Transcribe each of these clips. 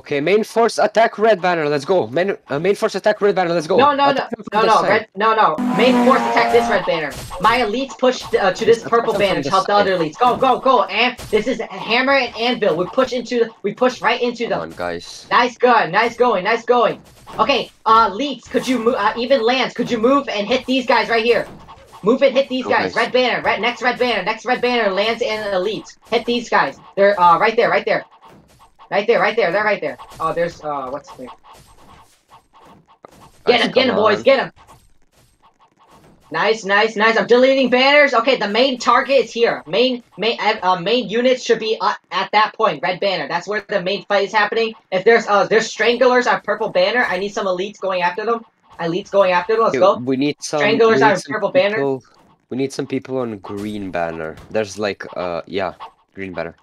Okay, main force attack red banner. Let's go. Main uh, main force attack red banner. Let's go. No, no, no, Attack no, no, side. red, no, no. Main force attack this red banner. My elites push uh, to this purple banner to help the other elites. Go, go, go. And this is hammer and anvil. We push into, we push right into Come them. on, guys. Nice gun, nice going, nice going. Okay, uh, elites, could you move? Uh, even lands, could you move and hit these guys right here? Move and hit these Go, guys. guys. Red banner, red, next red banner, next red banner, lands and elites. Hit these guys. They're uh right there, right there, right there, right there. They're right there. Oh, there's uh, what's there? Get him, get him, boys, get him. Nice, nice, nice. I'm deleting banners. Okay, the main target is here. Main, main, uh, main units should be uh, at that point. Red banner. That's where the main fight is happening. If there's uh, there's stranglers on purple banner, I need some elites going after them. Elites going after them. Let's Okay, go. We need some. Stranglers need on some purple banner. We need some people on green banner. There's like, uh, yeah, green banner.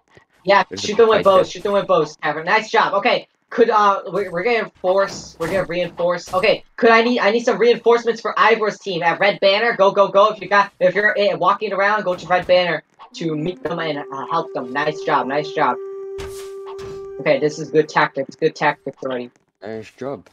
Yeah, There's shoot them with bows. Shoot them with bows. Tavern. Nice job. Okay, could uh, we're, we're gonna enforce. We're gonna reinforce. Okay, could I need I need some reinforcements for Ivor's team at Red Banner. Go go go! If you got if you're uh, walking around, go to Red Banner to meet them and uh, help them. Nice job. Nice job. Okay, this is good tactics. Good tactics already. Nice job.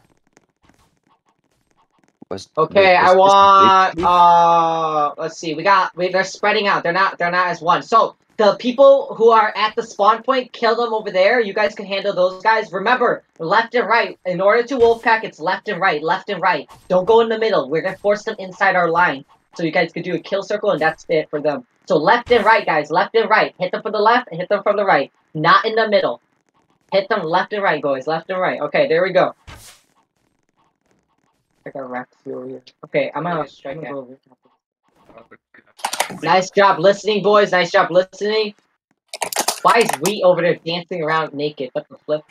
Was, Okay, wait, I was want. Uh, let's see. We got. We, they're spreading out. They're not. They're not as one. So the people who are at the spawn point, kill them over there. You guys can handle those guys. Remember, left and right. In order to Wolfpack, it's left and right, left and right. Don't go in the middle. We're gonna force them inside our line. So you guys could do a kill circle, and that's it for them. So left and right, guys. Left and right. Hit them from the left and hit them from the right. Not in the middle. Hit them left and right, guys. Left and right. Okay, there we go. I got here. Okay, I'm gonna strike it. Nice job listening, boys. Nice job listening. Why is we over there dancing around naked? What the flip?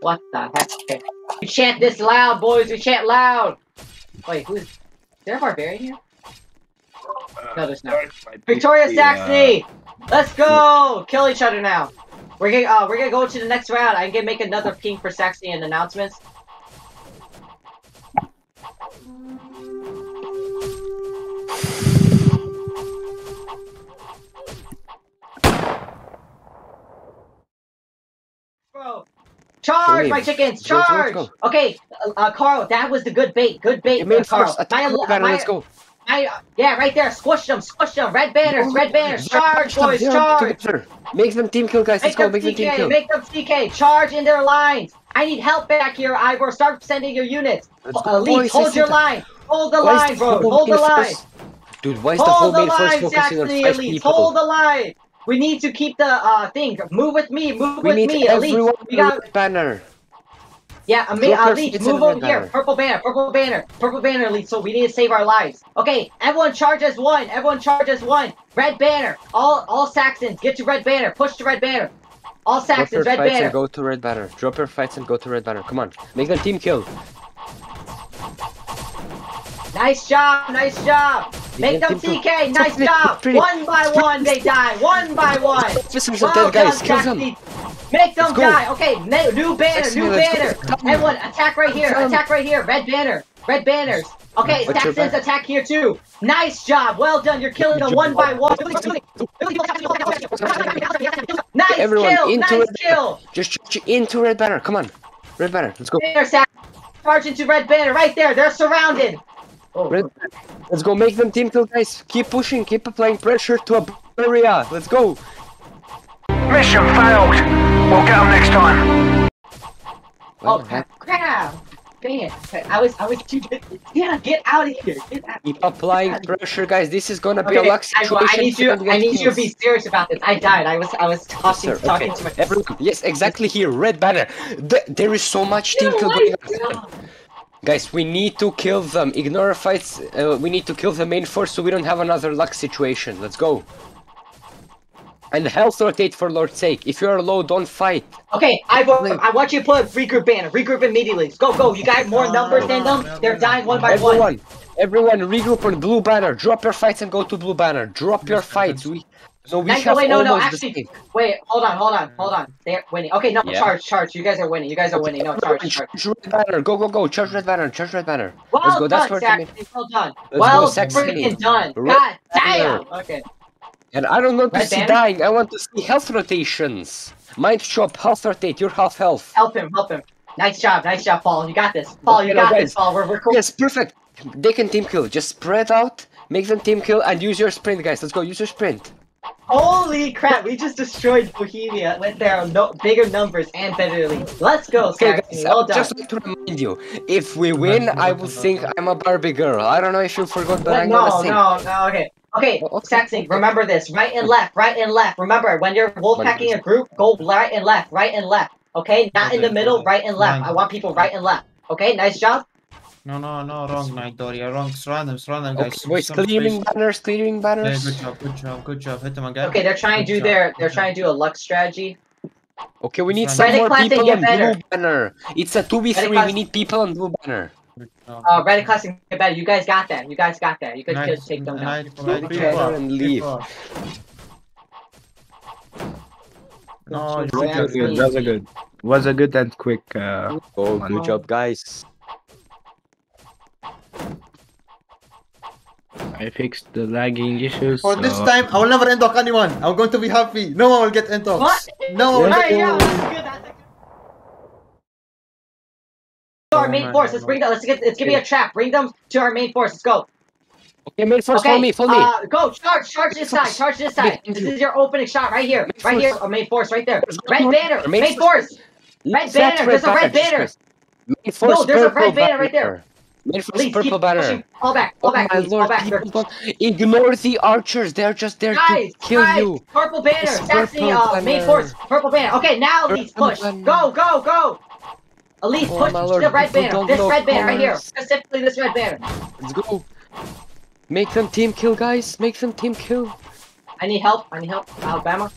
What the heck? We chant this loud, boys. We chant loud. Wait, who's... Is there a barbarian here? No, there's not. Victoria Saxony! Let's go! Kill each other now. We're gonna uh, we're gonna go to the next round. I can make another ping for Saxony and announcements. Charge, my chickens! let's go, Charge! go. Okay, uh, uh, Carl, that was the good bait. Good bait, Yeah, Carl. My- banner. my- Let's go. I, uh, yeah, right there. Squish them, squish them. Red banners, red banners. Charge, boys, charge. Make them team kill, guys. Let's Make go. Make them team kill. make them TK. Charge in their lines. I need help back here, Ivor. Start sending your units. Uh, Elite, hold your line. Hold the line, bro. Hold the line. Dude, why is the whole Hold the main line, focusing on five people? Hold the line. We need to keep the uh thing. Move with me. Move we with me, elites. We got banner. Yeah, I mean, Drop your elites. fists Move over here. Purple banner. Purple banner. Purple banner, elites. So we need to save our lives. Okay, everyone charge as one. Everyone charge as one. Red banner. All all Saxons get to red banner. Push to red banner. All Saxons, red banner. go to red banner. Drop your fights and go to red banner. Come on. Make them team kill. Nice job, nice job. Make them. TK, nice job. One by one they die, one by one. Officers Well dead, guys. Kill them. Saxony. Make them Let's die. Okay, new banner, new banner. Everyone, attack right here, attack right here. Red banner, red banners. Okay, What's Saxons attack here too. Nice job, well done. You're killing them one by one. Nice Everyone kill, into nice red kill. Just ch- ch- into red banner. Come on. Red banner. Let's go. There, Sax. Charge into red banner right there. They're surrounded. Oh, Red Let's go. Make them team kill, guys. Keep pushing. Keep applying pressure to a area. Let's go. Mission failed. We'll get them next time. oh What crap. Dang it. I was, I was too good. Yeah, get out of here. Get out. Keep applying pressure, guys. This is gonna be a luck I, situation. I need you. I need you to be serious about this. I died. I was. I was talking, Sir, talking okay. to my. Everyone, yes, exactly here, red banner. Th- there is so much team No, kill going on. Guys, we need to kill them. Ignore fights. Uh, we need to kill the main force so we don't have another luck situation. Let's go. And health rotate for Lord's sake. If you are low, don't fight. Okay, I I want you to put regroup banner. Regroup immediately. Go, go. You got more numbers than them. They're dying one by one. Everyone, everyone, regroup on blue banner. Drop your fights and go to blue banner. Drop your fights. We, so we Nice, have wait, no, no, almost the actually, wait, hold on, hold on, hold on. They're winning. Okay, no, Yeah. charge, charge. You guys are winning. You guys are winning. No, charge, charge. Charge red banner. Go, go, go. Charge red banner. Charge red banner. Well Let's go. That's done, where the main- Well done. Let's well go, freaking done. God damn. banner. Okay. And I don't want to see dying. I want to see health rotations. Mind shop, health rotate, you're half health. Help him, help him. Nice job, nice job, Paul. You got this. Paul, you got guys. this, Paul. We're, we're cool. Yes, perfect. They can team kill. Just spread out, make them team kill, and use your sprint, guys. Let's go. Use your sprint. Holy crap, we just destroyed Bohemia with their no, bigger numbers and better leads. Let's go, Okay, guys. Well done. just to remind you, if we win, I will think I'm a Barbie girl. I don't know if you forgot, but What? I'm no, gonna sing. no, no, okay. Okay, Oh, okay, Saxony, remember this. Right and left, right and left. Remember, when you're wolfpacking a group, go right and left, right and left. Okay? Not in the middle, right and left. I want people right and left. Okay, nice job. No, no, no, wrong, Night Doria, wrong. Surround them, surround them, guys. Okay, boys, Some clearing space. banners, clearing Yeah, banners. good job, good job, good job. Hit them again. Okay, they're trying to do job, their they're job. trying to do a luck strategy. Okay, we need some more people get on blue banner. It's a 2v3, we need people on blue banner. Good job, Uh, good Reddit job. Classic, get better. You guys got that. You guys got that. You guys Nice, could take them down. nice, Go nice, together people, and leave. people. No, Good you job, can't Saxony. do That was a good. Was a good and quick. Uh, Oh, One. good job, guys. I fixed the lagging issues. For this time, I will never end off anyone. I'm going to be happy. No one will get end off. What? No one will yeah, that's good. That's good. Our main force. Let's bring them. Let's get. Let's give me a trap. Bring them to our main force. Let's go. Okay, main force, Okay. follow me, follow me. Uh, go. Charge. Charge this side. Charge this side. This is your opening shot right here. Right here. Oh, main force. Right there. Red banner. Main force. red banner, there's a red banner. Main force, No, there's a red banner right there. Main force, Please purple banner. Fall back. Fall Oh back. Please. Lord, back. people ignore the archers. They're just there Guys, to kill guys, you. Purple banner. It's Saxony, purple uh, main force. Purple banner. Okay, now Purple push. banner. Go, go, go. Elise, Oh push to the red banner. This red banner right here. Specifically this red banner. Let's go. Make them team kill, guys. Make them team kill. I need help. I need help. Alabama.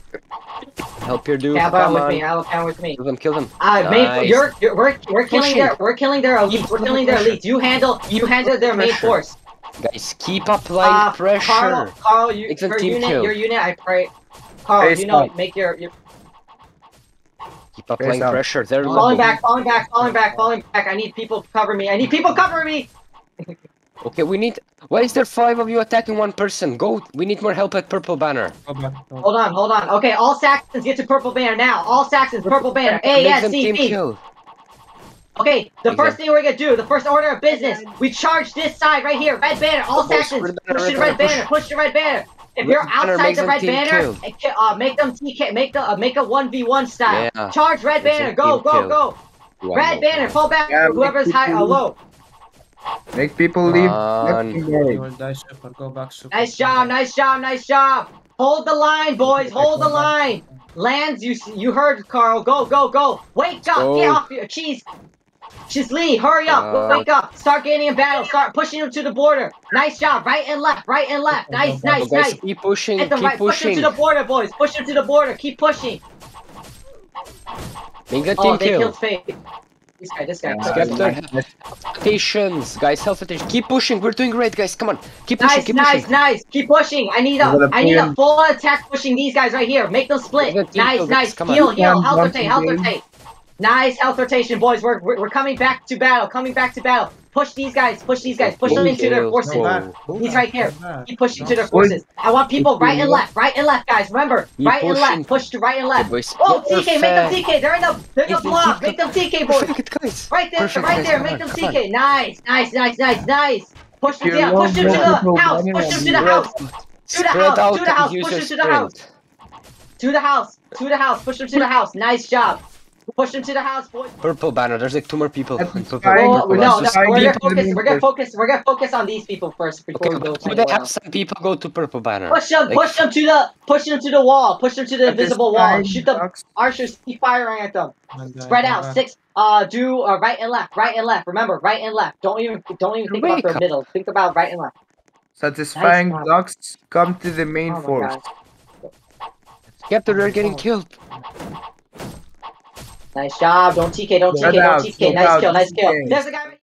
Help your dude. Alabama Come with on. me. Alabama with me. Kill them, kill them. Uh, main, you're, you're, we're, we're killing their, we're killing their elites. We're killing their elites. You handle, you handle their main force. Guys, keep applying Uh, pressure. Carl, Carl, you, your unit, kill. your unit, I pray. Carl, Face you know, make your, your Keep applying out. pressure. They're falling back, falling back, falling back, falling back. I need people to cover me. I need people to cover me. Okay, we need. Why is there five of you attacking one person? Go. We need more help at purple banner. Go back, go Hold on, hold on. Okay, all Saxons get to purple banner now. All Saxons, purple banner. A Make S them C team P. kill. Okay, the Make first thing we're gonna do, the first order of business, we charge this side right here, red banner. All Push, Saxons, red banner, push the red banner, banner, push the red banner. If Red you're outside the red team banner, kill. uh, make them TK, make the uh, make a one v one style. Yeah. Charge red Makes banner, go go kill. go. One Red more banner, time. fall back. Yeah, Whoever's high or low. Make people leave. On. Let You them will die super, go back super. Nice job, nice job, nice job. Hold the line, boys. Hold the line. Lands, you you heard Carl. Go go go. Wake up. Get off your cheese. Cheese Lee, hurry up. Uh, Wake up. Start gaining in battle. Start pushing them to the border. Nice job. Right and left. Right and left. Nice, nice, guys, nice. keep pushing. Hit them Keep right. Push them pushing. to the border, boys. Push them to the border. Keep pushing. Make the Oh, they kill. killed Fate. This guy, this guy. Yeah, Skip their yeah. rotations, guys. Health rotation. Keep pushing. We're doing great, guys. Come on. Keep pushing. Nice, keep nice, pushing. nice. Keep pushing. I need a, We're gonna I need a full attack pushing these guys right here. Make them split. We're gonna team Nice, kill nice. this. Come on. Heal, heal. One, Health one, rotate, health two, rotate. Nice health rotation, boys. We're, we're we're coming back to battle. Coming back to battle. Push these guys. Push these guys. Push them into their forces. Go. He's right here. Go back. Keep pushing to their forces. I want people right and left, right and left, guys. Remember, right and left. Push to right and left. Oh, TK, make them TK. They're in the, they're in the block. Make them TK, boys. Right there, right there. Make them. TK. Nice, nice, nice, nice, nice. Push them down. Push them to the house. Push them to the house. To the house, to the house, push them to the house. To the house. To the house. Push them to the house. Nice job. Push them to the house, boys. Purple banner. There's like two more people. That's purple Oh, Purple no, banner. no, we're gonna focus. We're gonna focus. We're gonna focus on these people first before Okay, we go to could they have some people go to purple banner? Push them. Like- Push them to the. Push them to the wall. Push them to the invisible wall. Shoot the Ducks, archers. Keep firing at them. Spread out. Six. Uh, do uh, right and left. Right and left. Remember, right and left. Don't even. Don't even think about the middle. Think about right and left. Satisfying Nice, ducks come to the main Oh force. God. Captain, they're getting killed. Nice job. Don't TK. Don't TK. Don't TK. Nice kill. Nice kill. There's a guy.